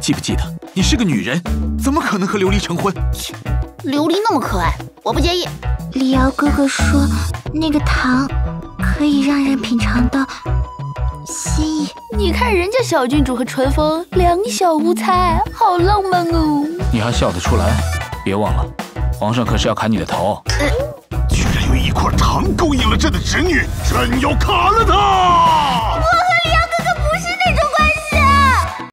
记不记得？你是个女人怎么可能和琉璃成婚？琉璃那么可爱我不介意。李瑶哥哥说那个糖可以让人品尝到心意。你看人家小郡主和淳风两小无猜好浪漫哦。你还笑得出来？别忘了皇上可是要砍你的头。居然用一块糖勾引了朕的侄女朕要砍了她！